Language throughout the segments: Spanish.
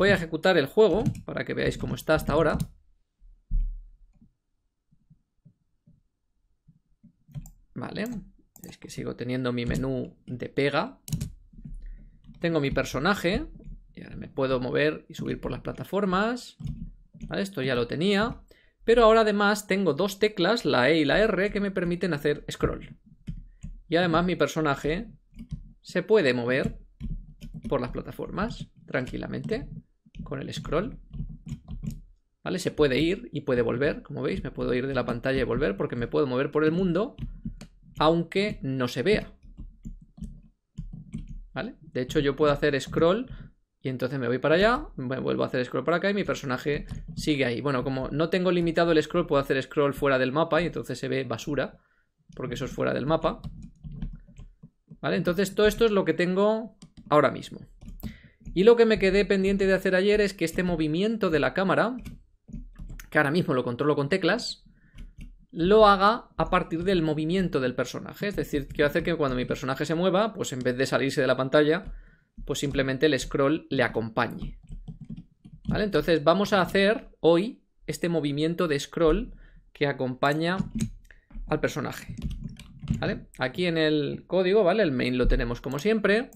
Voy a ejecutar el juego para que veáis cómo está hasta ahora. Vale, es que sigo teniendo mi menú de pega. Tengo mi personaje. Me puedo mover y subir por las plataformas. Esto ya lo tenía. Pero ahora además tengo dos teclas, la E y la R, que me permiten hacer scroll. Y además mi personaje se puede mover por las plataformas tranquilamente con el scroll. ¿Vale? Se puede ir y puede volver, como veis, me puedo ir de la pantalla y volver porque me puedo mover por el mundo aunque no se vea. ¿Vale? De hecho, yo puedo hacer scroll y entonces me voy para allá, me vuelvo a hacer scroll para acá y mi personaje sigue ahí. Bueno, como no tengo limitado el scroll, puedo hacer scroll fuera del mapa y entonces se ve basura, porque eso es fuera del mapa. ¿Vale? Entonces todo esto es lo que tengo ahora mismo. Y lo que me quedé pendiente de hacer ayer es que este movimiento de la cámara, que ahora mismo lo controlo con teclas, lo haga a partir del movimiento del personaje. Es decir, quiero hacer que cuando mi personaje se mueva, pues en vez de salirse de la pantalla, pues simplemente el scroll le acompañe. ¿Vale? Entonces vamos a hacer hoy este movimiento de scroll que acompaña al personaje. ¿Vale? Aquí en el código, ¿vale? El main lo tenemos como siempre.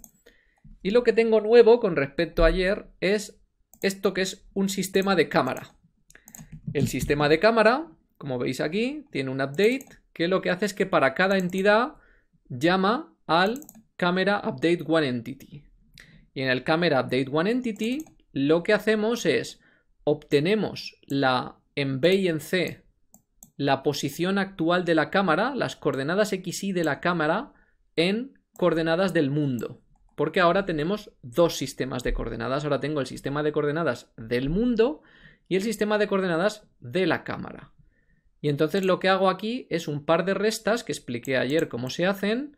Y lo que tengo nuevo con respecto a ayer es esto que es un sistema de cámara. El sistema de cámara como veis aquí, tiene un update que lo que hace es que para cada entidad llama al camera update one entity. Y en el camera update one entity lo que hacemos es obtenemos la en B y en C la posición actual de la cámara, las coordenadas x y de la cámara en coordenadas del mundo. Porque ahora tenemos dos sistemas de coordenadas. Ahora tengo el sistema de coordenadas del mundo y el sistema de coordenadas de la cámara. Y entonces lo que hago aquí es un par de restas que expliqué ayer cómo se hacen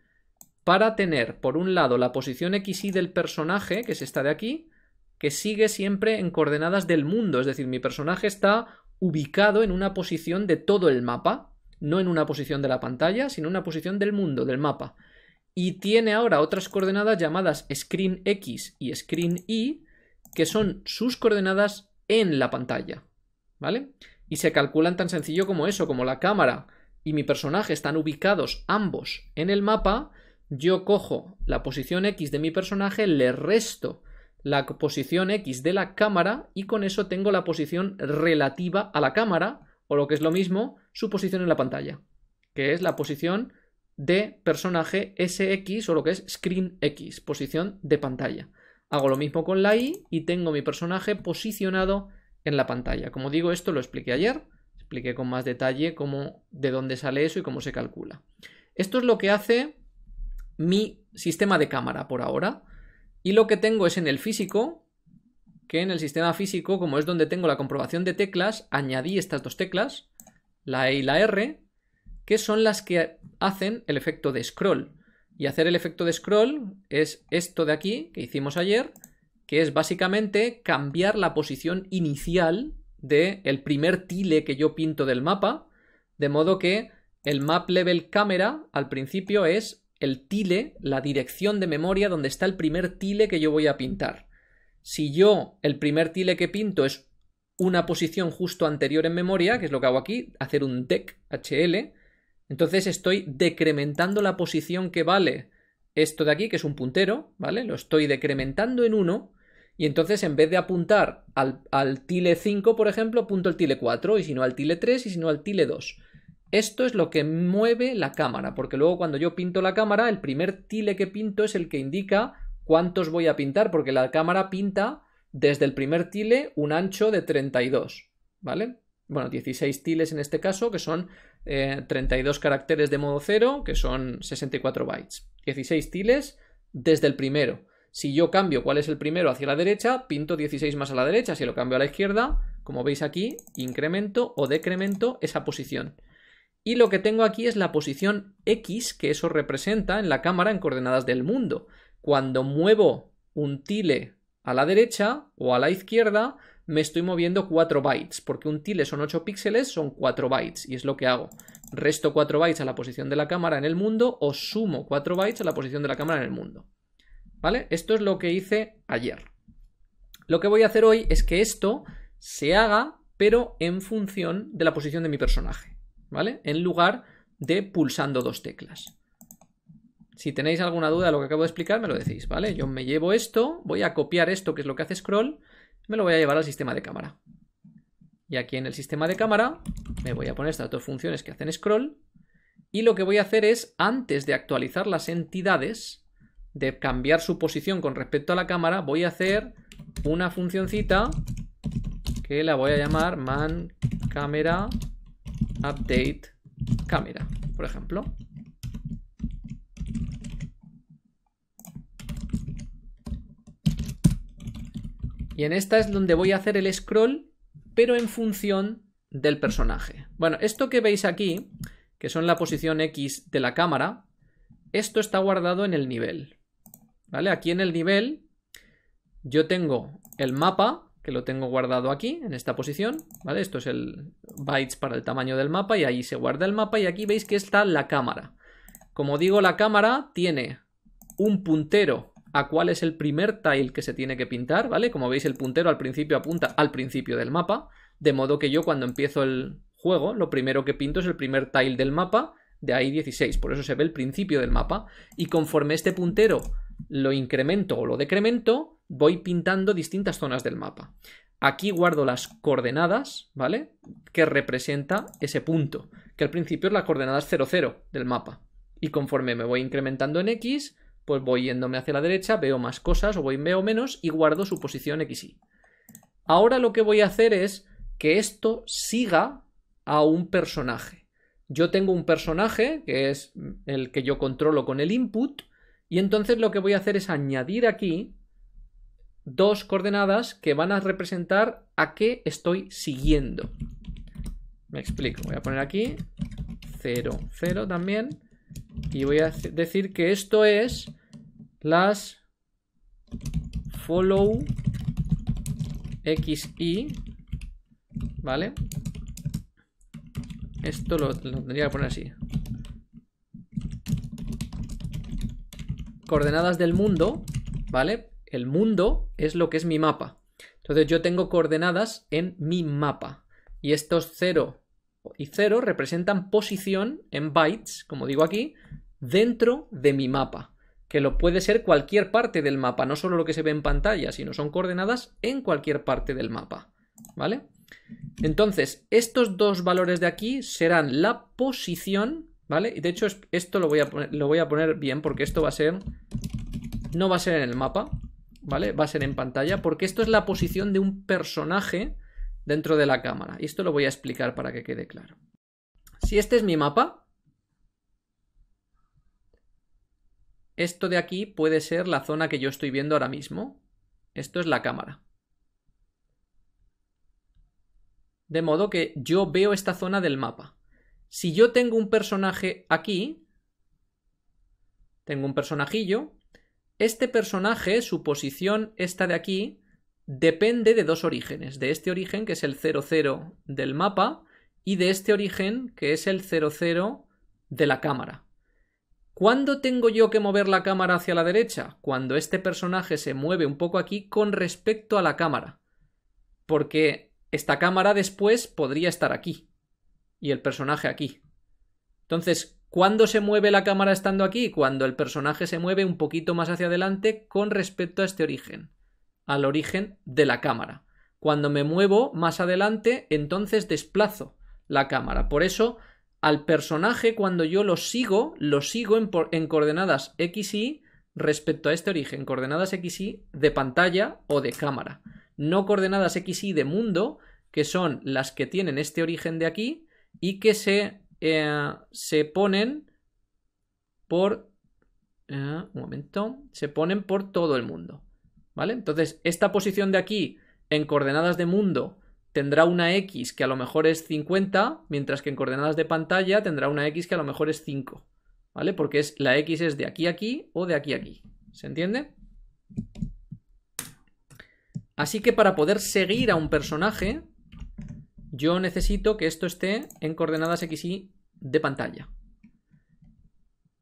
para tener por un lado la posición XY del personaje, que es esta de aquí, que sigue siempre en coordenadas del mundo, es decir, mi personaje está ubicado en una posición de todo el mapa, no en una posición de la pantalla, sino en una posición del mundo, del mapa. Y tiene ahora otras coordenadas llamadas screen X y screen Y, que son sus coordenadas en la pantalla. ¿Vale? y se calculan tan sencillo como eso, como la cámara y mi personaje están ubicados ambos en el mapa, yo cojo la posición X de mi personaje, le resto la posición X de la cámara y con eso tengo la posición relativa a la cámara, o lo que es lo mismo, su posición en la pantalla, que es la posición de personaje SX o lo que es Screen X, posición de pantalla. Hago lo mismo con la Y y tengo mi personaje posicionado en la pantalla. Como digo, esto lo expliqué ayer, expliqué con más detalle cómo, de dónde sale eso y cómo se calcula. Esto es lo que hace mi sistema de cámara por ahora. Y lo que tengo es en el físico, que en el sistema físico, como es donde tengo la comprobación de teclas, añadí estas dos teclas, la E y la R, que son las que hacen el efecto de scroll. Y hacer el efecto de scroll es esto de aquí que hicimos ayer, que es básicamente cambiar la posición inicial del el primer tile que yo pinto del mapa, de modo que el map level camera al principio es el tile, la dirección de memoria donde está el primer tile que yo voy a pintar. Si yo el primer tile que pinto es una posición justo anterior en memoria, que es lo que hago aquí, hacer un dec HL, entonces estoy decrementando la posición que vale esto de aquí, que es un puntero, ¿vale? Lo estoy decrementando en 1 y entonces en vez de apuntar al, al, tile 5, por ejemplo, apunto al tile 4 y si no al tile 3 y si no al tile 2. Esto es lo que mueve la cámara, porque luego cuando yo pinto la cámara, el primer tile que pinto es el que indica cuántos voy a pintar, porque la cámara pinta desde el primer tile un ancho de 32, ¿vale? Bueno, 16 tiles en este caso, que son 32 eh, caracteres de modo 0, que son 64 bytes. 16 tiles desde el primero. Si yo cambio cuál es el primero hacia la derecha, pinto 16 más a la derecha. Si lo cambio a la izquierda, como veis aquí, incremento o decremento esa posición. Y lo que tengo aquí es la posición X, que eso representa en la cámara en coordenadas del mundo. Cuando muevo un tile a la derecha o a la izquierda, me estoy moviendo 4 bytes, porque un tile son 8 píxeles, son 4 bytes, y es lo que hago. resto 4 bytes a la posición de la cámara en el mundo o sumo 4 bytes a la posición de la cámara en el mundo. ¿Vale? Esto es lo que hice ayer. Lo que voy a hacer hoy es que esto se haga, pero en función de la posición de mi personaje. En lugar de pulsando dos teclas. Si tenéis alguna duda de lo que acabo de explicar, me lo decís, ¿vale? Yo me llevo esto, voy a copiar esto, que es lo que hace scroll, me lo voy a llevar al sistema de cámara. Y aquí en el sistema de cámara me voy a poner estas dos funciones que hacen scroll. Y lo que voy a hacer es, antes de actualizar las entidades, de cambiar su posición con respecto a la cámara, voy a hacer una funcioncita que la voy a llamar man camera update camera, por ejemplo. Y en esta es donde voy a hacer el scroll pero en función del personaje. Bueno, esto que veis aquí, que son la posición X de la cámara, esto está guardado en el nivel. ¿Vale? Aquí en el nivel yo tengo el mapa, que lo tengo guardado aquí, en esta posición, ¿vale? Esto es el bytes para el tamaño del mapa y ahí se guarda el mapa y aquí veis que está la cámara. Como digo, la cámara tiene un puntero a cuál es el primer tile que se tiene que pintar, ¿vale? Como veis el puntero al principio apunta al principio del mapa, de modo que yo cuando empiezo el juego lo primero que pinto es el primer tile del mapa, de ahí 16, por eso se ve el principio del mapa, y conforme este puntero lo incremento o lo decremento, voy pintando distintas zonas del mapa. Aquí guardo las coordenadas, ¿vale? Que representa ese punto, que al principio es la coordenada 00 del mapa. Y conforme me voy incrementando en X, pues voy yéndome hacia la derecha, veo más cosas o voy, veo menos y guardo su posición XY. Ahora lo que voy a hacer es que esto siga a un personaje. Yo tengo un personaje, que es el que yo controlo con el input, y entonces lo que voy a hacer es añadir aquí dos coordenadas que van a representar a qué estoy siguiendo. Me explico, voy a poner aquí 0, 0 también, y voy a decir que esto es las follow xy, ¿vale? Esto lo, tendría que poner así. Coordenadas del mundo, ¿vale? El mundo es lo que es mi mapa. Entonces yo tengo coordenadas en mi mapa. Y estos 0 y 0 representan posición en bytes, como digo aquí, dentro de mi mapa que lo puede ser cualquier parte del mapa, no solo lo que se ve en pantalla, sino son coordenadas en cualquier parte del mapa, ¿vale? Entonces, estos dos valores de aquí serán la posición, ¿vale? Y de hecho esto lo voy, a poner, lo voy a poner bien porque esto va a ser, no va a ser en el mapa, ¿vale? Va a ser en pantalla porque esto es la posición de un personaje dentro de la cámara. Y esto lo voy a explicar para que quede claro. Si este es mi mapa, Esto de aquí puede ser la zona que yo estoy viendo ahora mismo. Esto es la cámara. De modo que yo veo esta zona del mapa. Si yo tengo un personaje aquí, tengo un personajillo, este personaje, su posición esta de aquí, depende de dos orígenes. De este origen, que es el 00 del mapa, y de este origen, que es el 00 de la cámara. ¿Cuándo tengo yo que mover la cámara hacia la derecha? Cuando este personaje se mueve un poco aquí con respecto a la cámara. Porque esta cámara después podría estar aquí. Y el personaje aquí. Entonces, ¿cuándo se mueve la cámara estando aquí? Cuando el personaje se mueve un poquito más hacia adelante con respecto a este origen. Al origen de la cámara. Cuando me muevo más adelante, entonces desplazo la cámara. Por eso al personaje cuando yo lo sigo, lo sigo en, coordenadas x y respecto a este origen, coordenadas x y de pantalla o de cámara, no coordenadas x y de mundo, que son las que tienen este origen de aquí y que se, eh, se ponen por... Eh, un momento, se ponen por todo el mundo. ¿Vale? Entonces, esta posición de aquí en coordenadas de mundo tendrá una X que a lo mejor es 50, mientras que en coordenadas de pantalla tendrá una X que a lo mejor es 5. ¿Vale? Porque es, la X es de aquí a aquí o de aquí a aquí. ¿Se entiende? Así que para poder seguir a un personaje, yo necesito que esto esté en coordenadas XY de pantalla.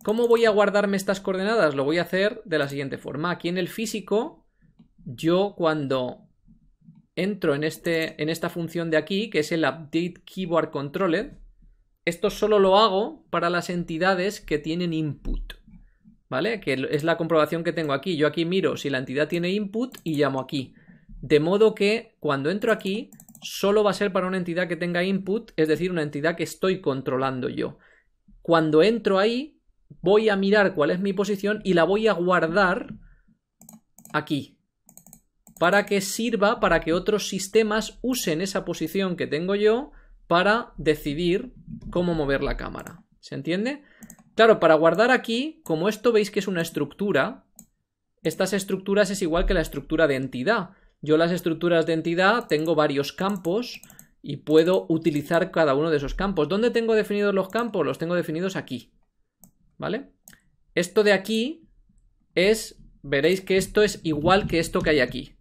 ¿Cómo voy a guardarme estas coordenadas? Lo voy a hacer de la siguiente forma. Aquí en el físico, yo cuando entro en, este, en esta función de aquí, que es el update keyboard controller, esto solo lo hago para las entidades que tienen input. ¿Vale? Que es la comprobación que tengo aquí. Yo aquí miro si la entidad tiene input y llamo aquí. De modo que cuando entro aquí, solo va a ser para una entidad que tenga input, es decir, una entidad que estoy controlando yo. Cuando entro ahí, voy a mirar cuál es mi posición y la voy a guardar aquí. Para que sirva para que otros sistemas usen esa posición que tengo yo para decidir cómo mover la cámara. ¿Se entiende? Claro, para guardar aquí, como esto veis que es una estructura, estas estructuras es igual que la estructura de entidad. Yo las estructuras de entidad tengo varios campos y puedo utilizar cada uno de esos campos. ¿Dónde tengo definidos los campos? Los tengo definidos aquí. ¿Vale? Esto de aquí es, veréis que esto es igual que esto que hay aquí.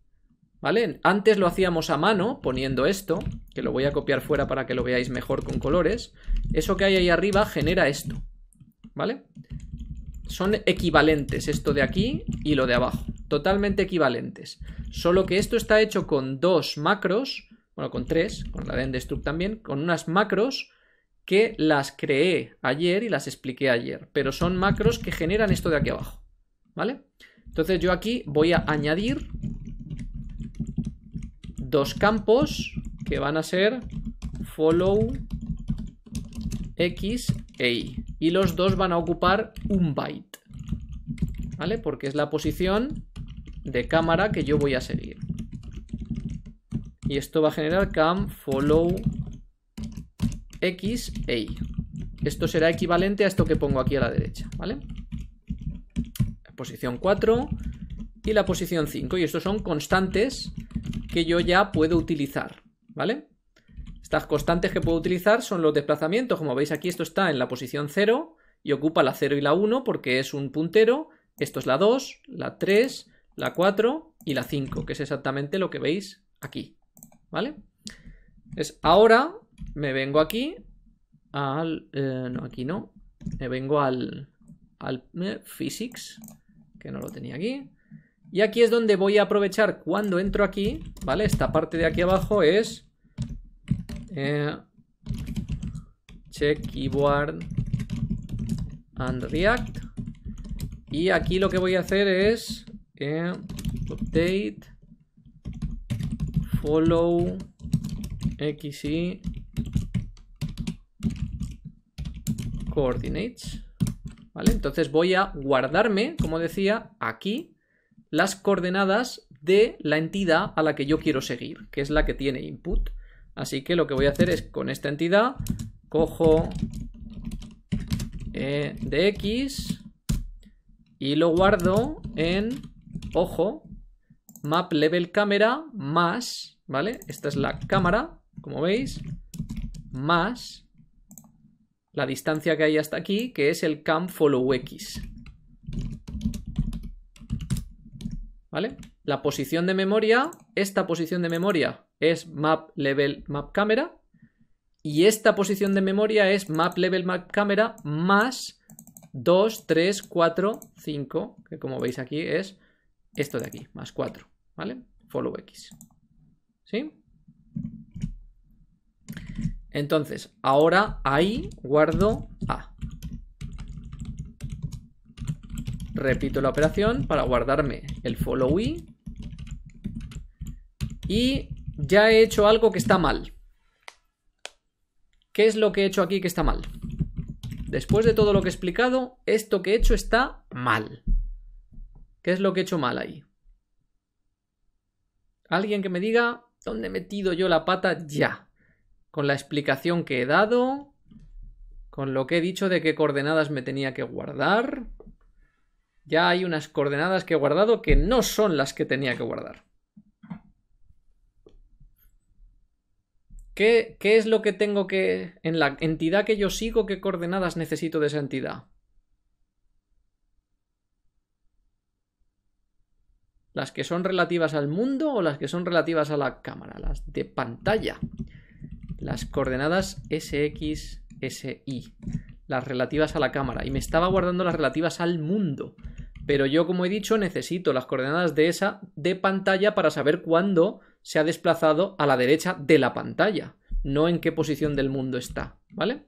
¿Vale? Antes lo hacíamos a mano, poniendo esto, que lo voy a copiar fuera para que lo veáis mejor con colores. Eso que hay ahí arriba genera esto. ¿Vale? Son equivalentes, esto de aquí y lo de abajo. Totalmente equivalentes. Solo que esto está hecho con dos macros, bueno, con tres, con la de Endestruct también, con unas macros que las creé ayer y las expliqué ayer. Pero son macros que generan esto de aquí abajo. ¿Vale? Entonces yo aquí voy a añadir dos campos que van a ser follow x e y. Y los dos van a ocupar un byte. ¿Vale? Porque es la posición de cámara que yo voy a seguir. Y esto va a generar cam follow x e y. Esto será equivalente a esto que pongo aquí a la derecha, ¿vale? Posición 4 y la posición 5. Y estos son constantes que yo ya puedo utilizar, ¿vale? Estas constantes que puedo utilizar son los desplazamientos. Como veis aquí esto está en la posición 0 y ocupa la 0 y la 1 porque es un puntero. Esto es la 2, la 3, la 4 y la 5, que es exactamente lo que veis aquí, ¿vale? Es ahora me vengo aquí al... Eh, no, aquí no. Me vengo al, al eh, Physics, que no lo tenía aquí. Y aquí es donde voy a aprovechar cuando entro aquí, ¿vale? Esta parte de aquí abajo es... Eh, check keyboard and react. Y aquí lo que voy a hacer es... Eh, update follow xy coordinates. ¿Vale? Entonces voy a guardarme, como decía, aquí las coordenadas de la entidad a la que yo quiero seguir, que es la que tiene input. Así que lo que voy a hacer es con esta entidad, cojo e de x y lo guardo en, ojo, map level camera más, ¿vale? Esta es la cámara, como veis, más la distancia que hay hasta aquí, que es el cam follow x. ¿vale? La posición de memoria, esta posición de memoria es map level map camera y esta posición de memoria es map level map camera más 2, 3, 4, 5, que como veis aquí es esto de aquí, más 4, ¿vale? Follow X. ¿Sí? Entonces, ahora ahí guardo A. repito la operación para guardarme el follow y ya he hecho algo que está mal. ¿Qué es lo que he hecho aquí que está mal? Después de todo lo que he explicado, esto que he hecho está mal. ¿Qué es lo que he hecho mal ahí? Alguien que me diga dónde he metido yo la pata ya. Con la explicación que he dado, con lo que he dicho de qué coordenadas me tenía que guardar ya hay unas coordenadas que he guardado que no son las que tenía que guardar. ¿Qué, ¿Qué, es lo que tengo que... En la entidad que yo sigo, ¿qué coordenadas necesito de esa entidad? ¿Las que son relativas al mundo o las que son relativas a la cámara? Las de pantalla. Las coordenadas SX, SI. Las relativas a la cámara. Y me estaba guardando las relativas al mundo. Pero yo, como he dicho, necesito las coordenadas de esa de pantalla para saber cuándo se ha desplazado a la derecha de la pantalla. No en qué posición del mundo está. ¿Vale?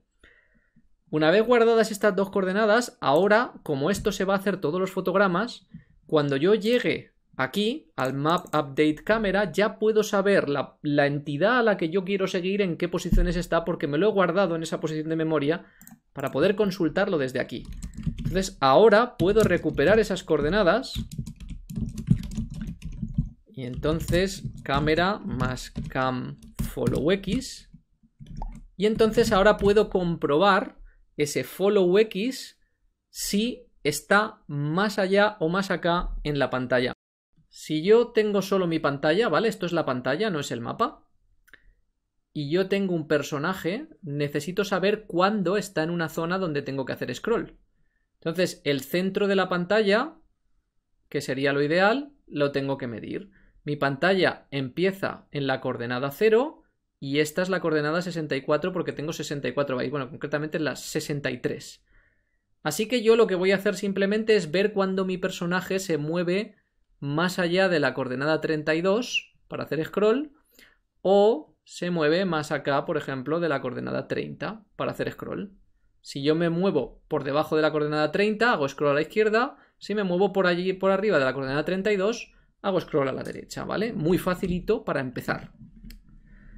Una vez guardadas estas dos coordenadas, ahora, como esto se va a hacer todos los fotogramas, cuando yo llegue aquí al Map Update Camera, ya puedo saber la, la, entidad a la que yo quiero seguir, en qué posiciones está, porque me lo he guardado en esa posición de memoria para poder consultarlo desde aquí. Entonces, ahora puedo recuperar esas coordenadas. Y entonces, cámara más cam follow x. Y entonces ahora puedo comprobar ese follow x si está más allá o más acá en la pantalla. Si yo tengo solo mi pantalla, ¿vale? Esto es la pantalla, no es el mapa. Y yo tengo un personaje, necesito saber cuándo está en una zona donde tengo que hacer scroll. Entonces, el centro de la pantalla, que sería lo ideal, lo tengo que medir. Mi pantalla empieza en la coordenada 0 y esta es la coordenada 64 porque tengo 64 bytes, bueno, concretamente en las 63. Así que yo lo que voy a hacer simplemente es ver cuándo mi personaje se mueve más allá de la coordenada 32 para hacer scroll o se mueve más acá, por ejemplo, de la coordenada 30 para hacer scroll. Si yo me muevo por debajo de la coordenada 30, hago scroll a la izquierda. Si me muevo por allí, por arriba de la coordenada 32, hago scroll a la derecha, ¿vale? Muy facilito para empezar.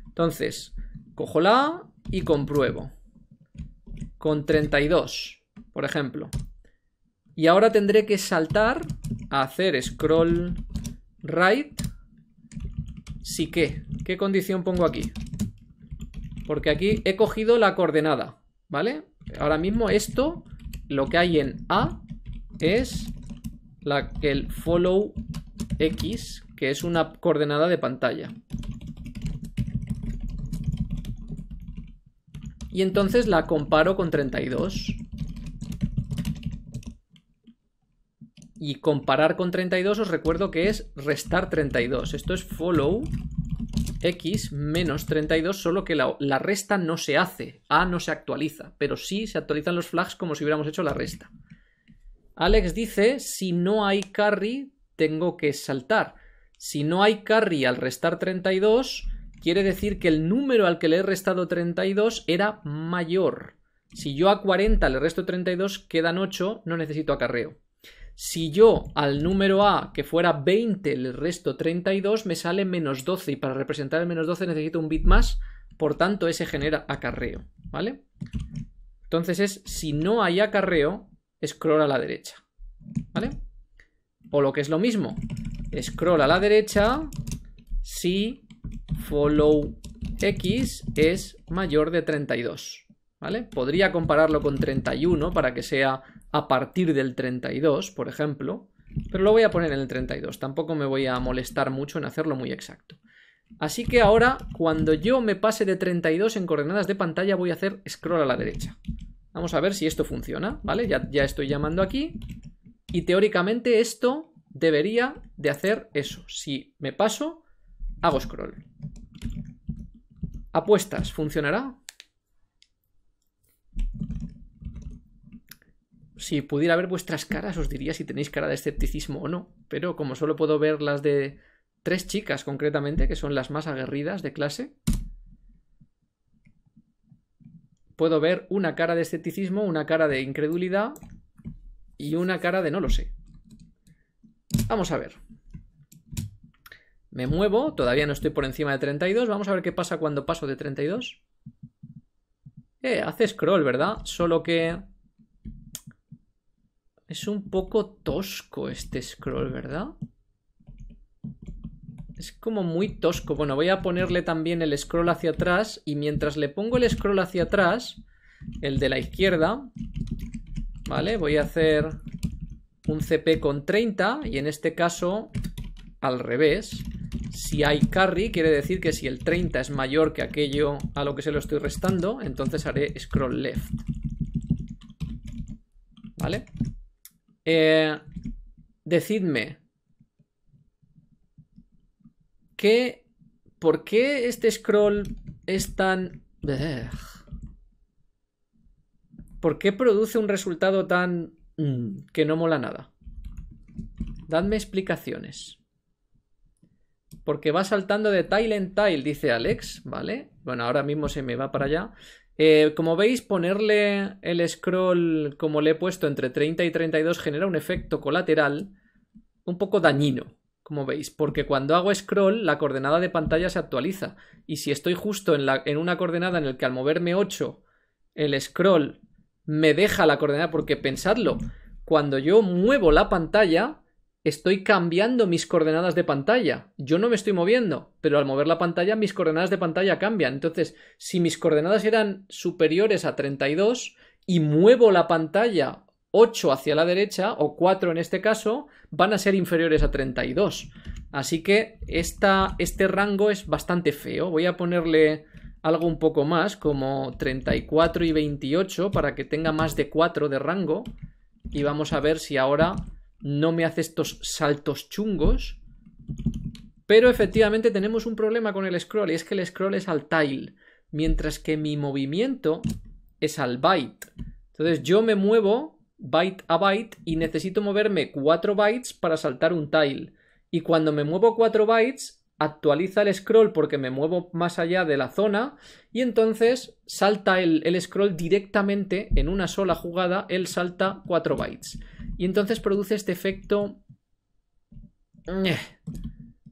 Entonces, cojo la A y compruebo. Con 32, por ejemplo. Y ahora tendré que saltar a hacer scroll right. Sí que. ¿Qué condición pongo aquí? Porque aquí he cogido la coordenada, ¿vale? Ahora mismo esto, lo que hay en A es la, el follow X, que es una coordenada de pantalla. Y entonces la comparo con 32. Y comparar con 32 os recuerdo que es restar 32. Esto es follow x menos 32, solo que la, la, resta no se hace. A no se actualiza, pero sí se actualizan los flags como si hubiéramos hecho la resta. Alex dice, si no hay carry, tengo que saltar. Si no hay carry al restar 32, quiere decir que el número al que le he restado 32 era mayor. Si yo a 40 le resto 32, quedan 8, no necesito acarreo. Si yo al número A, que fuera 20, le resto 32, me sale menos 12. Y para representar el menos 12 necesito un bit más. Por tanto, ese genera acarreo. ¿Vale? Entonces es, si no hay acarreo, scroll a la derecha. ¿Vale? O lo que es lo mismo, scroll a la derecha si follow x es mayor de 32. ¿Vale? Podría compararlo con 31 para que sea a partir del 32, por ejemplo, pero lo voy a poner en el 32. Tampoco me voy a molestar mucho en hacerlo muy exacto. Así que ahora, cuando yo me pase de 32 en coordenadas de pantalla, voy a hacer scroll a la derecha. Vamos a ver si esto funciona, ¿vale? Ya, ya estoy llamando aquí. Y teóricamente esto debería de hacer eso. Si me paso, hago scroll. Apuestas, ¿funcionará? si pudiera ver vuestras caras, os diría si tenéis cara de escepticismo o no. Pero como solo puedo ver las de tres chicas concretamente, que son las más aguerridas de clase, puedo ver una cara de escepticismo, una cara de incredulidad y una cara de no lo sé. Vamos a ver. Me muevo, todavía no estoy por encima de 32. Vamos a ver qué pasa cuando paso de 32. Eh, hace scroll, ¿verdad? Solo que es un poco tosco este scroll, ¿verdad? Es como muy tosco. Bueno, voy a ponerle también el scroll hacia atrás y mientras le pongo el scroll hacia atrás, el de la izquierda, ¿vale? Voy a hacer un CP con 30 y en este caso al revés. Si hay carry, quiere decir que si el 30 es mayor que aquello a lo que se lo estoy restando, entonces haré scroll left. ¿Vale? Eh, decidme, ¿qué, ¿por qué este scroll es tan... ¿Por qué produce un resultado tan... Mm, que no mola nada? Dadme explicaciones. Porque va saltando de tile en tile, dice Alex, ¿vale? Bueno, ahora mismo se me va para allá. Eh, como veis, ponerle el scroll como le he puesto entre 30 y 32 genera un efecto colateral un poco dañino, como veis, porque cuando hago scroll la coordenada de pantalla se actualiza y si estoy justo en, la, en una coordenada en la que al moverme 8 el scroll me deja la coordenada, porque pensadlo, cuando yo muevo la pantalla estoy cambiando mis coordenadas de pantalla. Yo no me estoy moviendo, pero al mover la pantalla mis coordenadas de pantalla cambian. Entonces, si mis coordenadas eran superiores a 32 y muevo la pantalla 8 hacia la derecha, o 4 en este caso, van a ser inferiores a 32. Así que esta, este rango es bastante feo. Voy a ponerle algo un poco más, como 34 y 28, para que tenga más de 4 de rango. Y vamos a ver si ahora no me hace estos saltos chungos. Pero efectivamente tenemos un problema con el scroll y es que el scroll es al tile, mientras que mi movimiento es al byte. Entonces yo me muevo byte a byte y necesito moverme 4 bytes para saltar un tile. Y cuando me muevo 4 bytes, actualiza el scroll porque me muevo más allá de la zona y entonces salta el, el scroll directamente en una sola jugada, él salta 4 bytes. Y entonces produce este efecto eh,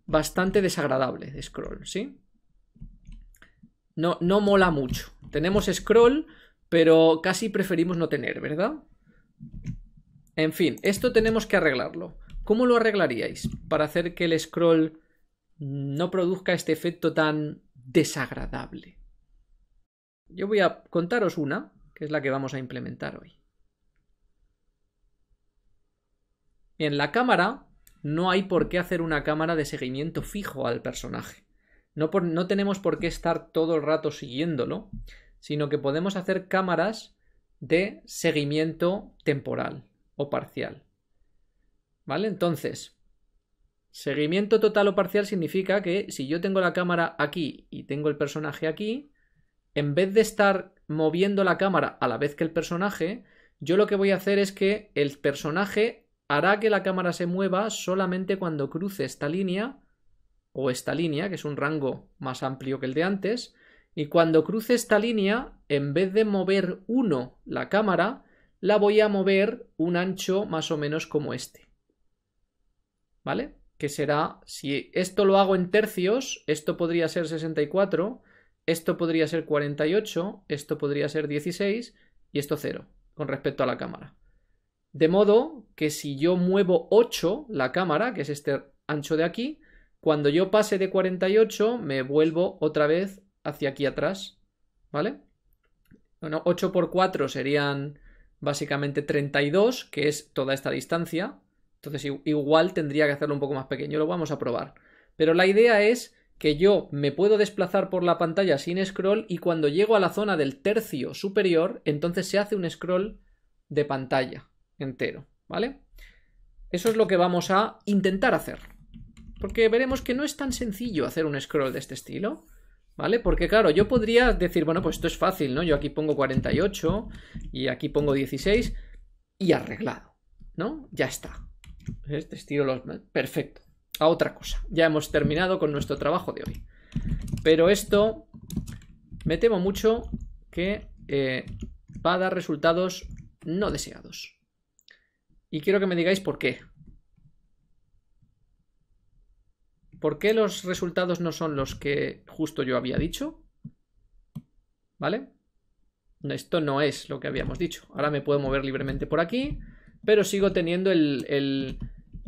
bastante desagradable de scroll, ¿sí? No, no mola mucho. Tenemos scroll, pero casi preferimos no tener, ¿verdad? En fin, esto tenemos que arreglarlo. ¿Cómo lo arreglaríais para hacer que el scroll no produzca este efecto tan desagradable? Yo voy a contaros una, que es la que vamos a implementar hoy. En la cámara no hay por qué hacer una cámara de seguimiento fijo al personaje. No, no tenemos por qué estar todo el rato siguiéndolo, sino que podemos hacer cámaras de seguimiento temporal o parcial. ¿Vale? Entonces, seguimiento total o parcial significa que si yo tengo la cámara aquí y tengo el personaje aquí, en vez de estar moviendo la cámara a la vez que el personaje, yo lo que voy a hacer es que el personaje hará que la cámara se mueva solamente cuando cruce esta línea o esta línea, que es un rango más amplio que el de antes, y cuando cruce esta línea, en vez de mover uno la cámara, la voy a mover un ancho más o menos como este. ¿Vale? Que será, si esto lo hago en tercios, esto podría ser 64, esto podría ser 48, esto podría ser 16 y esto 0 con respecto a la cámara. De modo que si yo muevo 8 la cámara, que es este ancho de aquí, cuando yo pase de 48 me vuelvo otra vez hacia aquí atrás, ¿vale? Bueno, 8 por 4 serían básicamente 32, que es toda esta distancia. Entonces igual tendría que hacerlo un poco más pequeño, lo vamos a probar. Pero la idea es que yo me puedo desplazar por la pantalla sin scroll y cuando llego a la zona del tercio superior, entonces se hace un scroll de pantalla entero, ¿vale? Eso es lo que vamos a intentar hacer. Porque veremos que no es tan sencillo hacer un scroll de este estilo, ¿vale? Porque claro, yo podría decir, bueno, pues esto es fácil, ¿no? Yo aquí pongo 48 y aquí pongo 16 y arreglado, ¿no? Ya está. Este estilo los... Perfecto. A otra cosa. Ya hemos terminado con nuestro trabajo de hoy. Pero esto me temo mucho que eh, va a dar resultados no deseados. Y quiero que me digáis por qué. ¿Por qué los resultados no son los que justo yo había dicho? ¿Vale? Esto no es lo que habíamos dicho. Ahora me puedo mover libremente por aquí, pero sigo teniendo el, el,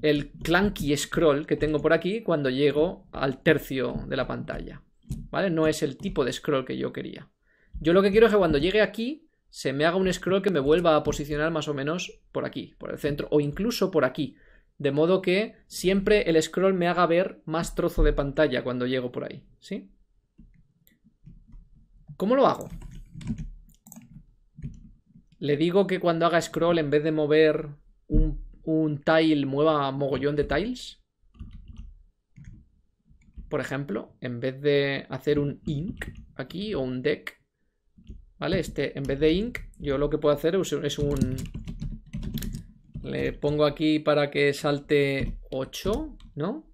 el clunky scroll que tengo por aquí cuando llego al tercio de la pantalla. ¿Vale? No es el tipo de scroll que yo quería. Yo lo que quiero es que cuando llegue aquí se me haga un scroll que me vuelva a posicionar más o menos por aquí, por el centro, o incluso por aquí. De modo que siempre el scroll me haga ver más trozo de pantalla cuando llego por ahí. ¿Sí? ¿Cómo lo hago? Le digo que cuando haga scroll, en vez de mover un, tile, mueva mogollón de tiles. Por ejemplo, en vez de hacer un ink aquí o un deck, ¿Vale? Este, en vez de ink, yo lo que puedo hacer es un... Le pongo aquí para que salte 8, ¿no?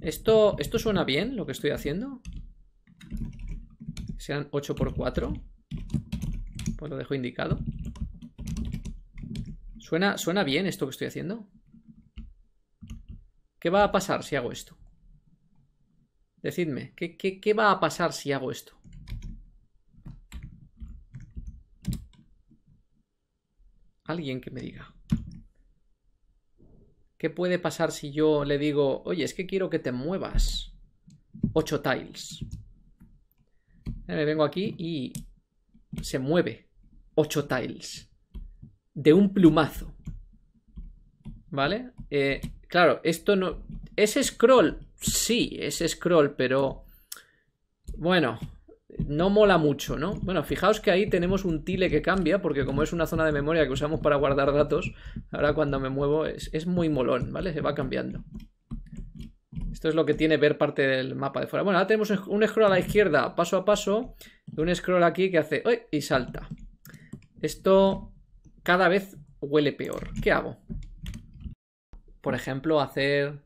Esto, ¿Esto suena bien, lo que estoy haciendo? Sean 8 por 4 Pues lo dejo indicado. ¿Suena, ¿Suena bien esto que estoy haciendo? ¿Qué va a pasar si hago esto? Decidme, ¿qué, qué va a pasar si hago esto? Alguien que me diga. ¿Qué puede pasar si yo le digo, oye, es que quiero que te muevas? 8 tiles. Me vengo aquí y se mueve 8 tiles. De un plumazo. ¿Vale? Eh, claro, esto no... ¿Es scroll? Sí, es scroll, pero... Bueno, no mola mucho, ¿no? Bueno, fijaos que ahí tenemos un tile que cambia, porque como es una zona de memoria que usamos para guardar datos, ahora cuando me muevo es, muy molón, ¿vale? Se va cambiando. Esto es lo que tiene ver parte del mapa de fuera. Bueno, ahora tenemos un scroll a la izquierda, paso a paso, un scroll aquí que hace ¡Uy! y salta. Esto cada vez huele peor. ¿Qué hago? Por ejemplo, hacer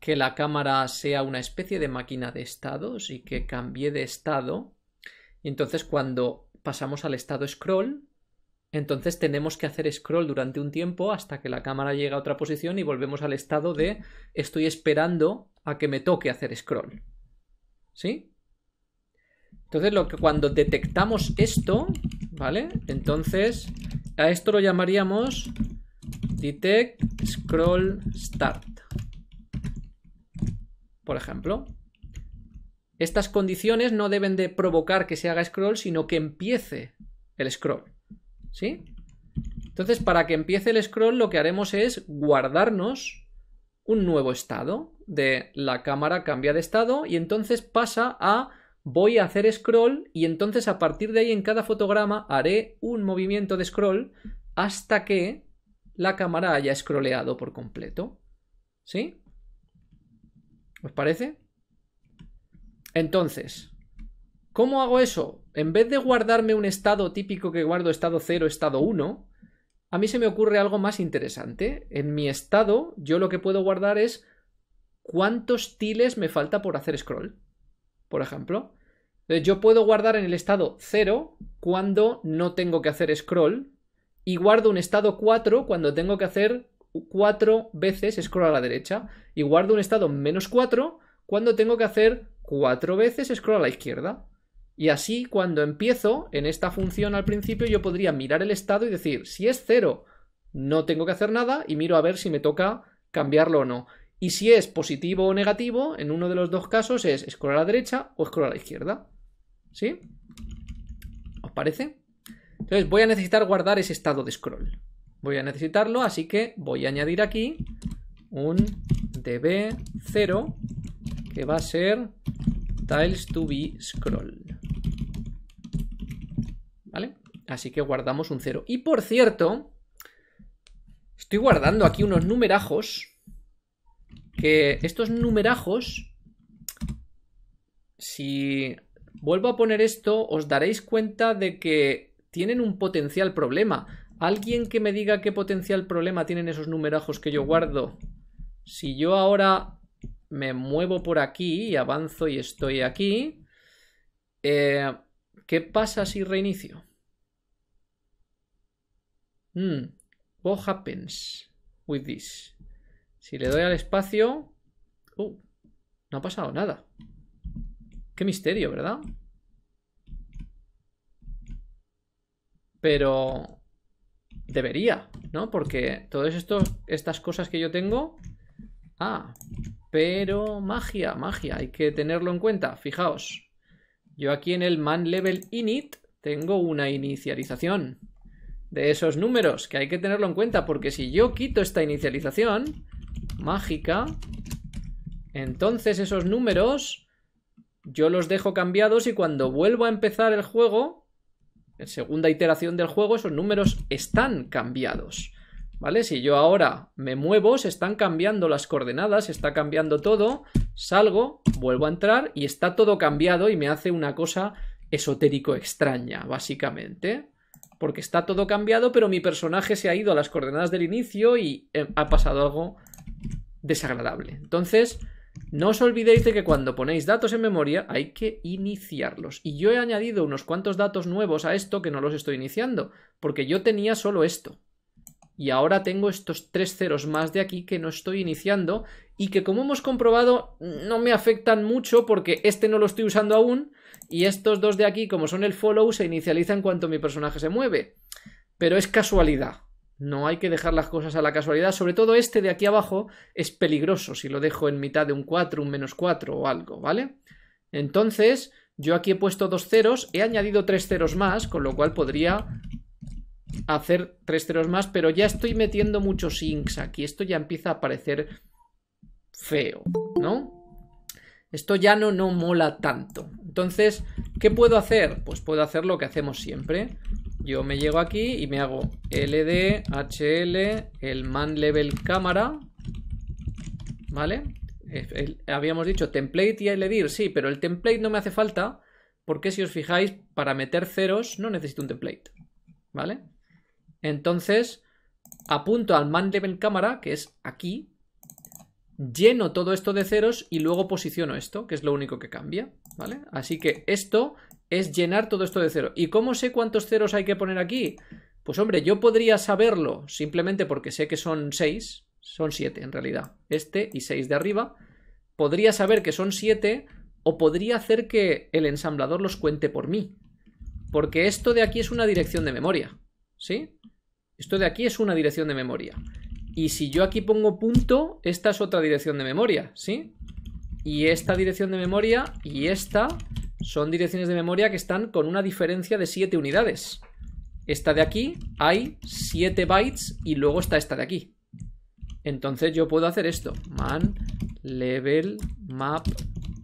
que la cámara sea una especie de máquina de estados y que cambie de estado. Y entonces cuando pasamos al estado scroll, entonces tenemos que hacer scroll durante un tiempo hasta que la cámara llegue a otra posición y volvemos al estado de estoy esperando a que me toque hacer scroll. ¿Sí? Entonces lo que cuando detectamos esto, ¿vale? Entonces a esto lo llamaríamos detect scroll start por ejemplo. Estas condiciones no deben de provocar que se haga scroll, sino que empiece el scroll. ¿Sí? Entonces, para que empiece el scroll, lo que haremos es guardarnos un nuevo estado de la cámara cambia de estado y entonces pasa a voy a hacer scroll y entonces a partir de ahí en cada fotograma haré un movimiento de scroll hasta que la cámara haya scrolleado por completo. ¿Sí? ¿Os parece? Entonces, ¿cómo hago eso? En vez de guardarme un estado típico que guardo estado 0, estado 1, a mí se me ocurre algo más interesante. En mi estado, yo lo que puedo guardar es cuántos tiles me falta por hacer scroll. Por ejemplo. Yo puedo guardar en el estado 0 cuando no tengo que hacer scroll y guardo un estado 4 cuando tengo que hacer cuatro veces scroll a la derecha y guardo un estado menos 4 cuando tengo que hacer cuatro veces scroll a la izquierda. Y así, cuando empiezo en esta función al principio, yo podría mirar el estado y decir, si es 0, no tengo que hacer nada y miro a ver si me toca cambiarlo o no. Y si es positivo o negativo, en uno de los dos casos es scroll a la derecha o scroll a la izquierda. ¿Sí? ¿Os parece? Entonces voy a necesitar guardar ese estado de scroll. Voy a necesitarlo, así que voy a añadir aquí un db0 que va a ser tiles to be scroll. Así que guardamos un 0. Y por cierto, estoy guardando aquí unos numerajos que estos numerajos, si vuelvo a poner esto, os daréis cuenta de que tienen un potencial problema. Alguien que me diga qué potencial problema tienen esos numerajos que yo guardo. Si yo ahora me muevo por aquí y avanzo y estoy aquí, eh, ¿qué pasa si reinicio? Hmm, what happens with this? Si le doy al espacio... Uh, no ha pasado nada. Qué misterio, ¿verdad? Pero Debería, ¿no? Porque todas estas cosas que yo tengo... Ah, pero magia, magia, hay que tenerlo en cuenta. Fijaos, yo aquí en el man level init tengo una inicialización de esos números que hay que tenerlo en cuenta porque si yo quito esta inicialización mágica, entonces esos números yo los dejo cambiados y cuando vuelvo a empezar el juego en segunda iteración del juego esos números están cambiados. ¿Vale? Si yo ahora me muevo, se están cambiando las coordenadas, se está cambiando todo, salgo, vuelvo a entrar y está todo cambiado y me hace una cosa esotérico extraña, básicamente. Porque está todo cambiado, pero mi personaje se ha ido a las coordenadas del inicio y eh, ha pasado algo desagradable. Entonces, no os olvidéis de que cuando ponéis datos en memoria hay que iniciarlos. Y yo he añadido unos cuantos datos nuevos a esto que no los estoy iniciando, porque yo tenía solo esto. Y ahora tengo estos tres ceros más de aquí que no estoy iniciando y que como hemos comprobado no me afectan mucho porque este no lo estoy usando aún y estos dos de aquí como son el follow se inicializan cuanto mi personaje se mueve. Pero es casualidad. No hay que dejar las cosas a la casualidad. Sobre todo este de aquí abajo es peligroso si lo dejo en mitad de un 4, un menos 4 o algo, ¿vale? Entonces, yo aquí he puesto dos ceros, he añadido tres ceros más, con lo cual podría hacer tres ceros más, pero ya estoy metiendo muchos inks aquí. Esto ya empieza a parecer feo, ¿no? Esto ya no, no mola tanto. Entonces, ¿qué puedo hacer? Pues puedo hacer lo que hacemos siempre. Yo me llego aquí y me hago LD, HL, el man level cámara, ¿vale? habíamos dicho template y LDIR, sí, pero el template no me hace falta porque si os fijáis, para meter ceros no necesito un template, ¿vale? Entonces, apunto al man level cámara, que es aquí, lleno todo esto de ceros y luego posiciono esto, que es lo único que cambia, ¿vale? Así que esto es llenar todo esto de cero. ¿Y cómo sé cuántos ceros hay que poner aquí? Pues hombre, yo podría saberlo simplemente porque sé que son 6, son 7 en realidad, este y 6 de arriba. Podría saber que son 7 o podría hacer que el ensamblador los cuente por mí. Porque esto de aquí es una dirección de memoria, ¿sí? Esto de aquí es una dirección de memoria. Y si yo aquí pongo punto, esta es otra dirección de memoria, ¿sí? Y esta dirección de memoria y esta son direcciones de memoria que están con una diferencia de 7 unidades. Esta de aquí hay 7 bytes y luego está esta de aquí. Entonces yo puedo hacer esto. Man level map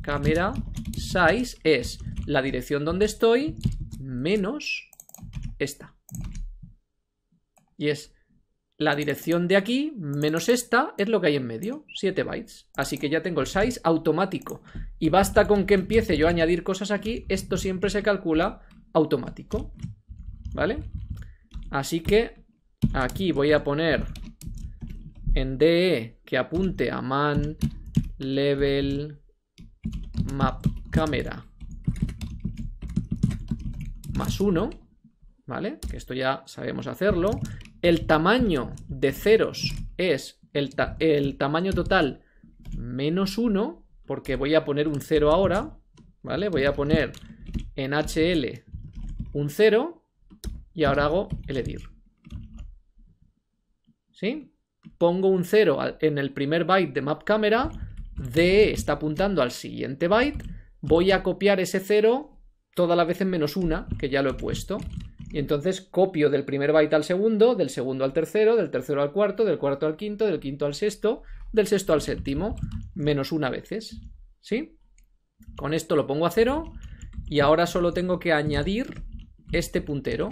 camera size es la dirección donde estoy menos esta. Y es la dirección de aquí menos esta es lo que hay en medio, 7 bytes. Así que ya tengo el size automático. Y basta con que empiece yo a añadir cosas aquí, esto siempre se calcula automático. ¿Vale? Así que aquí voy a poner en DE que apunte a man level map camera más 1, ¿vale? Que esto ya sabemos hacerlo el tamaño de ceros es el, tamaño total menos 1, porque voy a poner un 0 ahora, ¿vale? Voy a poner en HL un 0 y ahora hago el edir. ¿Sí? Pongo un 0 en el primer byte de map camera, DE está apuntando al siguiente byte, voy a copiar ese 0 toda la vez en menos 1, que ya lo he puesto. Y entonces copio del primer byte al segundo, del segundo al tercero, del tercero al cuarto, del cuarto al quinto, del quinto al sexto, del sexto al séptimo, menos una veces. ¿Sí? Con esto lo pongo a cero y ahora solo tengo que añadir este puntero.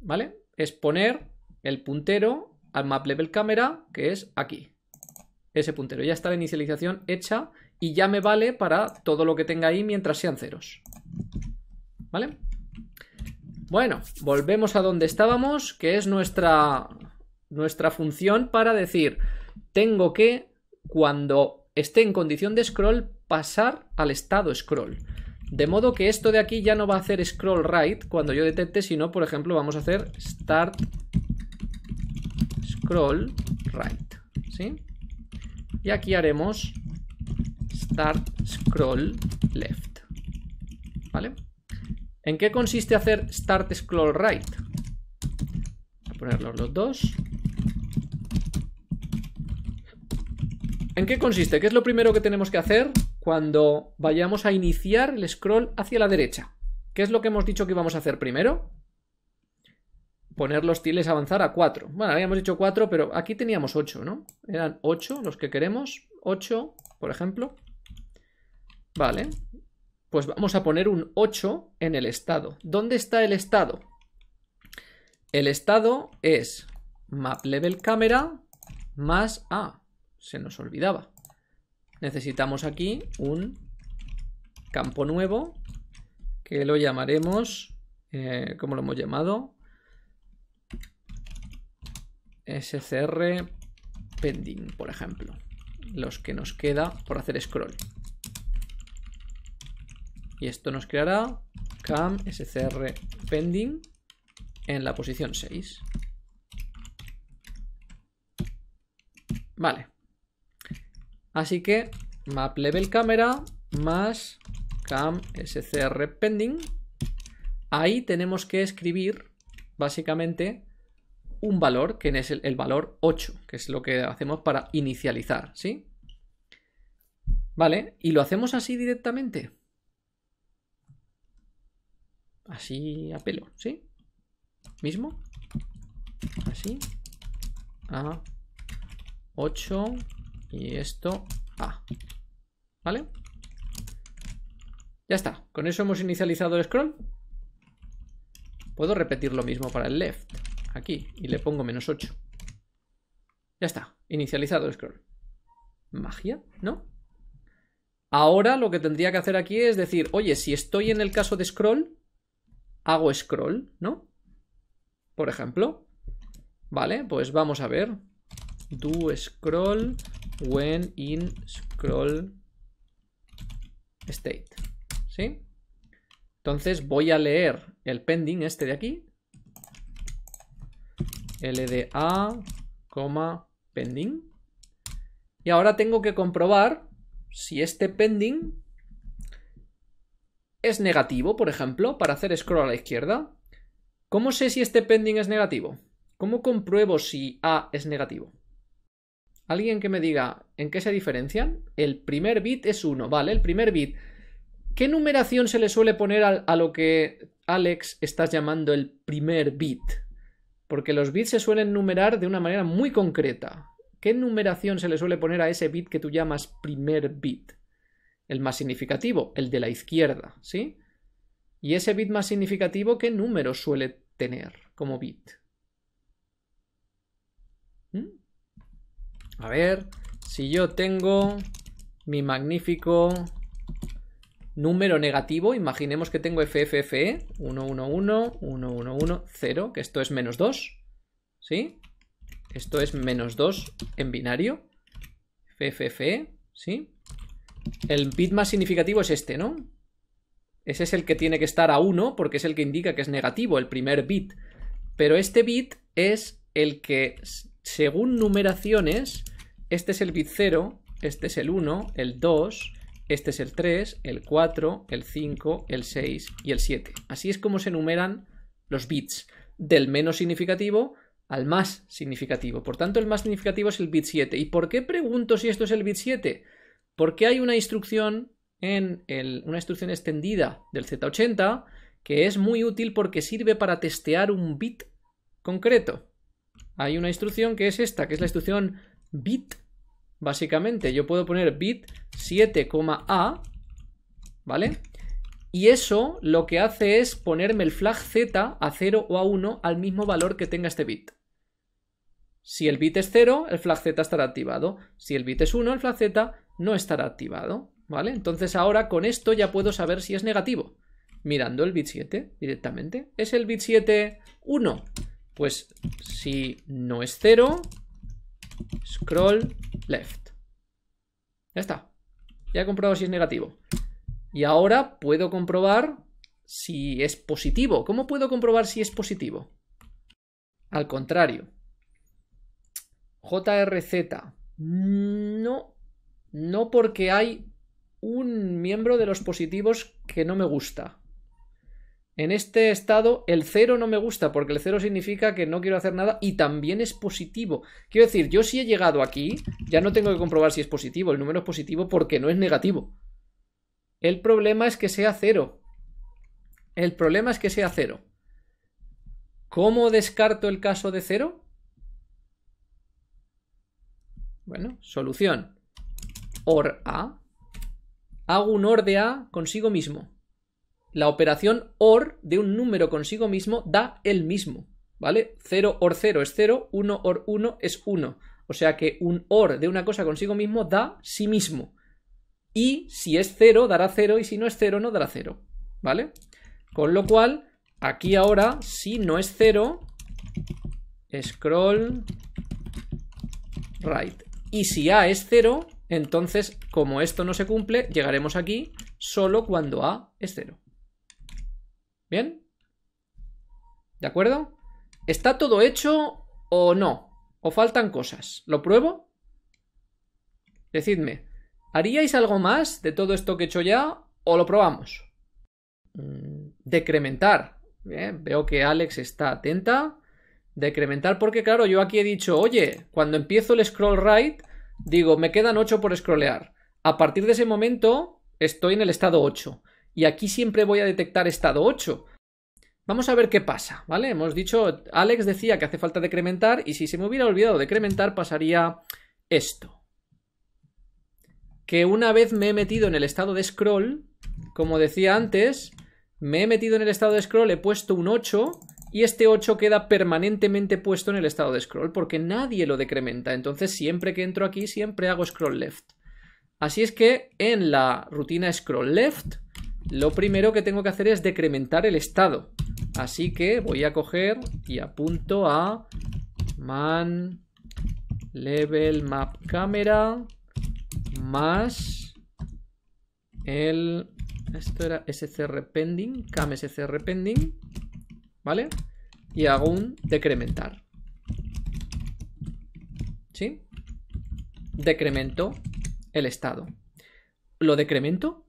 ¿Vale? Es poner el puntero al map level camera, que es aquí. Ese puntero. Ya está la inicialización hecha y ya me vale para todo lo que tenga ahí mientras sean ceros. ¿Vale? Bueno, volvemos a donde estábamos, que es nuestra, nuestra función para decir, tengo que, cuando esté en condición de scroll, pasar al estado scroll. De modo que esto de aquí ya no va a hacer scroll right cuando yo detecte, sino, por ejemplo, vamos a hacer start scroll right. ¿Sí? Y aquí haremos start scroll left. ¿Vale? ¿En qué consiste hacer Start Scroll Right? A ponerlos los dos. ¿En qué consiste? ¿Qué es lo primero que tenemos que hacer cuando vayamos a iniciar el scroll hacia la derecha? ¿Qué es lo que hemos dicho que íbamos a hacer primero? Poner los tiles avanzar a 4. Bueno, habíamos dicho 4, pero aquí teníamos 8, ¿no? Eran 8 los que queremos. 8, por ejemplo. Vale pues vamos a poner un 8 en el estado. ¿Dónde está el estado? El estado es map level camera más A. Se nos olvidaba. Necesitamos aquí un campo nuevo que lo llamaremos, eh, ¿cómo lo hemos llamado? SCR pending, por ejemplo. Los que nos queda por hacer scroll. Y esto nos creará cam scr pending en la posición 6. Vale. Así que map level camera más cam scr pending. Ahí tenemos que escribir básicamente un valor, que es el, valor 8, que es lo que hacemos para inicializar, ¿sí? Vale, y lo hacemos así directamente. Así a pelo, ¿sí? Mismo. Así. A. 8. Y esto A. ¿Vale? Ya está. Con eso hemos inicializado el scroll. Puedo repetir lo mismo para el left. Aquí. Y le pongo menos 8. Ya está. Inicializado el scroll. Magia, ¿no? Ahora lo que tendría que hacer aquí es decir, oye, si estoy en el caso de scroll, hago scroll, ¿no? Por ejemplo. Vale, pues vamos a ver. Do scroll when in scroll state. ¿Sí? Entonces voy a leer el pending este de aquí. LDA, pending. Y ahora tengo que comprobar si este pending es negativo, por ejemplo, para hacer scroll a la izquierda. ¿Cómo sé si este pending es negativo? ¿Cómo compruebo si A es negativo? Alguien que me diga en qué se diferencian. El primer bit es 1, ¿vale? El primer bit. ¿Qué numeración se le suele poner a, a lo que Alex estás llamando el primer bit? Porque los bits se suelen numerar de una manera muy concreta. ¿Qué numeración se le suele poner a ese bit que tú llamas primer bit? El más significativo, el de la izquierda, ¿sí? Y ese bit más significativo, ¿qué número suele tener como bit? ¿Mm? A ver, si yo tengo mi magnífico número negativo, imaginemos que tengo FFFE, 111, 111, 0, que esto es menos 2, ¿sí? Esto es menos 2 en binario, FFFE, ¿sí? El bit más significativo es este, ¿no? Ese es el que tiene que estar a 1 porque es el que indica que es negativo, el primer bit. Pero este bit es el que, según numeraciones, este es el bit 0, este es el 1, el 2, este es el 3, el 4, el 5, el 6 y el 7. Así es como se numeran los bits, del menos significativo al más significativo. Por tanto, el más significativo es el bit 7. ¿Y por qué pregunto si esto es el bit 7? Porque hay una instrucción en una instrucción extendida del Z80 que es muy útil porque sirve para testear un bit concreto. Hay una instrucción que es esta, que es la instrucción bit. Básicamente, yo puedo poner bit 7,a, ¿vale? Y eso lo que hace es ponerme el flag z a 0 o a 1 al mismo valor que tenga este bit. Si el bit es 0, el flag z estará activado. Si el bit es 1, el flag z no estará activado, ¿vale? Entonces ahora con esto ya puedo saber si es negativo, mirando el bit 7 directamente. ¿Es el bit 7 1? Pues si no es 0, scroll left. Ya está. Ya he comprobado si es negativo. Y ahora puedo comprobar si es positivo. ¿Cómo puedo comprobar si es positivo? Al contrario. JRZ. No no porque hay un miembro de los positivos que no me gusta. En este estado el cero no me gusta porque el cero significa que no quiero hacer nada y también es positivo. Quiero decir, yo si he llegado aquí, ya no tengo que comprobar si es positivo. El número es positivo porque no es negativo. El problema es que sea cero. El problema es que sea cero. ¿Cómo descarto el caso de cero? Bueno, solución OR A, hago un OR de A consigo mismo. La operación OR de un número consigo mismo da el mismo. ¿vale? 0 OR 0 es 0, 1 OR 1 es 1. O sea que un OR de una cosa consigo mismo da sí mismo. Y si es 0, dará 0, y si no es 0, no dará 0. ¿Vale? Con lo cual, aquí ahora, si no es 0, scroll right. Y si A es 0, entonces, como esto no se cumple, llegaremos aquí solo cuando A es 0. ¿Bien? ¿De acuerdo? ¿Está todo hecho o no? ¿O faltan cosas? ¿Lo pruebo? Decidme, ¿haríais algo más de todo esto que he hecho ya o lo probamos? Mm, decrementar. veo que Alex está atenta. Decrementar porque, claro, yo aquí he dicho, oye, cuando empiezo el scroll right, digo, me quedan 8 por scrollear. A partir de ese momento, estoy en el estado 8. Y aquí siempre voy a detectar estado 8. Vamos a ver qué pasa, ¿vale? Hemos dicho, Alex decía que hace falta decrementar y si se me hubiera olvidado decrementar pasaría esto. Que una vez me he metido en el estado de scroll, como decía antes, me he metido en el estado de scroll, he puesto un 8 y este 8 queda permanentemente puesto en el estado de scroll porque nadie lo decrementa. Entonces siempre que entro aquí siempre hago scroll left. Así es que en la rutina scroll left lo primero que tengo que hacer es decrementar el estado. Así que voy a coger y apunto a man level map camera más el esto era scr pending cam scr pending vale y hago un decrementar ¿sí? decremento el estado lo decremento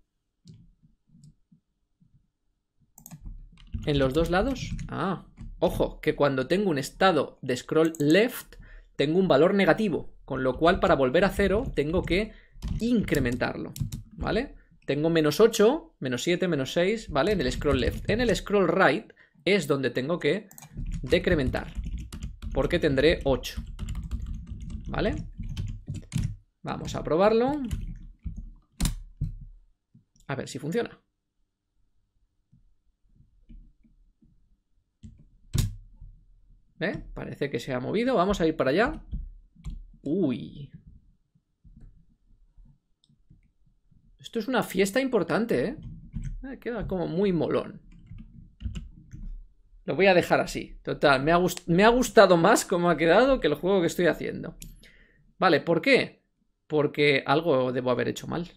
en los dos lados? Ah, ojo, que cuando tengo un estado de scroll left, tengo un valor negativo, con lo cual para volver a cero tengo que incrementarlo, ¿vale? Tengo menos 8, menos 7, menos 6, ¿vale? En el scroll left. En el scroll right es donde tengo que decrementar, porque tendré 8, ¿vale? Vamos a probarlo. A ver si funciona. ¿Eh? Parece que se ha movido. Vamos a ir para allá. Uy. Esto es una fiesta importante, ¿eh? ¿eh? Queda como muy molón. Lo voy a dejar así. Total, me ha, me ha gustado más como ha quedado que el juego que estoy haciendo. Vale, ¿por qué? Porque algo debo haber hecho mal.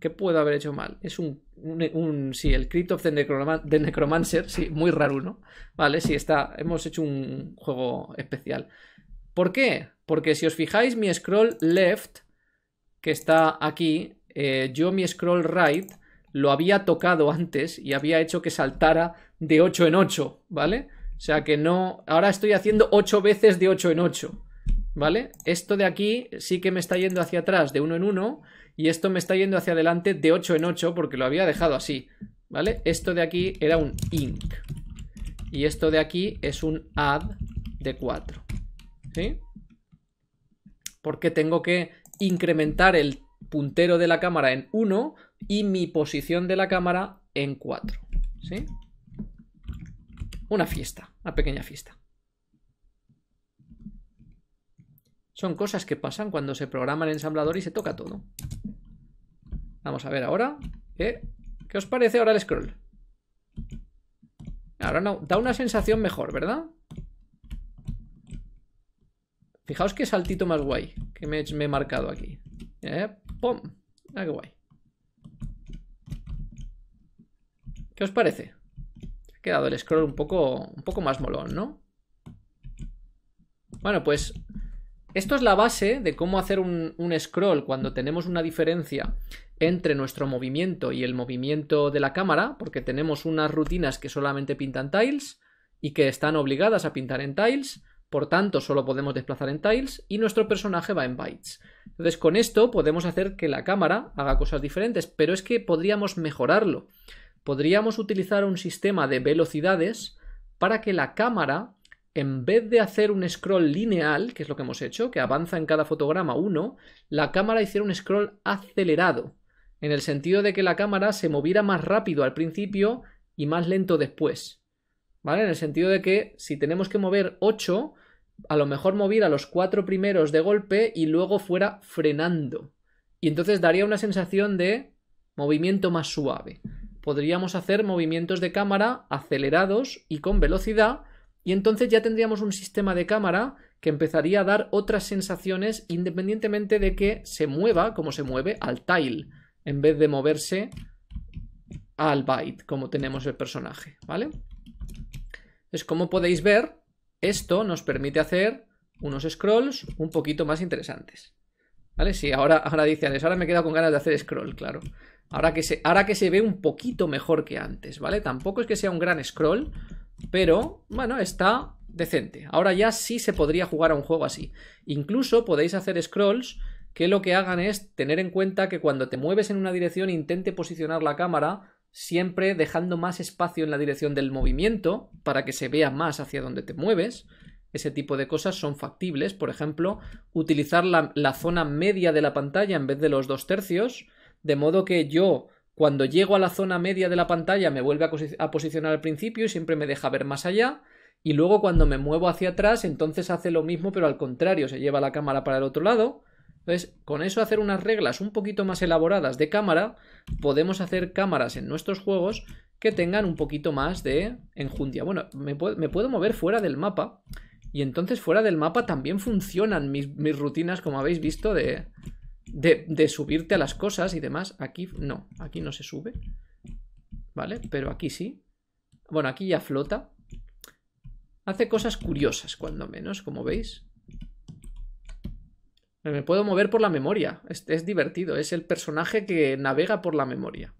¿Qué puedo haber hecho mal? Es un, un, sí, el Crypt of the, Necromancer, sí, muy raro, ¿no? Vale, sí, está, hemos hecho un juego especial. ¿Por qué? Porque si os fijáis, mi scroll left, que está aquí, eh, yo mi scroll right lo había tocado antes y había hecho que saltara de 8 en 8, ¿vale? O sea que no, ahora estoy haciendo 8 veces de 8 en 8, ¿vale? Esto de aquí sí que me está yendo hacia atrás de 1 en 1 y esto me está yendo hacia adelante de 8 en 8 porque lo había dejado así, ¿vale? Esto de aquí era un inc y esto de aquí es un add de 4, ¿sí? Porque tengo que incrementar el puntero de la cámara en 1 y mi posición de la cámara en 4, ¿sí? Una fiesta, una pequeña fiesta. Son cosas que pasan cuando se programa el ensamblador y se toca todo. Vamos a ver ahora. ¿Qué, ¿Qué os parece ahora el scroll? Ahora no, da una sensación mejor, ¿verdad? Fijaos qué saltito más guay que me, he marcado aquí. ¿Eh? ¡Pum! Ah, qué guay. ¿Qué os parece? Quedado el scroll un poco, un poco más molón, ¿no? Bueno, pues esto es la base de cómo hacer un, scroll cuando tenemos una diferencia entre nuestro movimiento y el movimiento de la cámara, porque tenemos unas rutinas que solamente pintan tiles y que están obligadas a pintar en tiles, por tanto solo podemos desplazar en tiles y nuestro personaje va en bytes. Entonces con esto podemos hacer que la cámara haga cosas diferentes, pero es que podríamos mejorarlo. Podríamos utilizar un sistema de velocidades para que la cámara en vez de hacer un scroll lineal, que es lo que hemos hecho, que avanza en cada fotograma uno, la cámara hiciera un scroll acelerado, en el sentido de que la cámara se moviera más rápido al principio y más lento después. ¿vale? En el sentido de que si tenemos que mover 8, a lo mejor mover a los cuatro primeros de golpe y luego fuera frenando. Y entonces daría una sensación de movimiento más suave. Podríamos hacer movimientos de cámara acelerados y con velocidad y entonces ya tendríamos un sistema de cámara que empezaría a dar otras sensaciones independientemente de que se mueva como se mueve al tile en vez de moverse al byte como tenemos el personaje, ¿vale? Es como podéis ver, esto nos permite hacer unos scrolls un poquito más interesantes. ¿Vale? Sí, ahora, ahora ahora me queda con ganas de hacer scroll, claro. Ahora que, se, ahora que se ve un poquito mejor que antes, ¿vale? Tampoco es que sea un gran scroll, pero, bueno, está decente. Ahora ya sí se podría jugar a un juego así. Incluso podéis hacer scrolls que lo que hagan es tener en cuenta que cuando te mueves en una dirección intente posicionar la cámara siempre dejando más espacio en la dirección del movimiento para que se vea más hacia donde te mueves. Ese tipo de cosas son factibles. Por ejemplo, utilizar la, la zona media de la pantalla en vez de los dos tercios, de modo que yo cuando llego a la zona media de la pantalla me vuelve a, posicionar al principio y siempre me deja ver más allá. Y luego cuando me muevo hacia atrás, entonces hace lo mismo, pero al contrario, se lleva la cámara para el otro lado. Entonces, con eso hacer unas reglas un poquito más elaboradas de cámara, podemos hacer cámaras en nuestros juegos que tengan un poquito más de enjundia. Bueno, me, puedo, mover fuera del mapa. Y entonces fuera del mapa también funcionan mis rutinas, como habéis visto, de, de, subirte a las cosas y demás. Aquí no, aquí no se sube. ¿Vale? Pero aquí sí. Bueno, aquí ya flota. Hace cosas curiosas, cuando menos, como veis. Me puedo mover por la memoria. Es, es divertido. Es el personaje que navega por la memoria.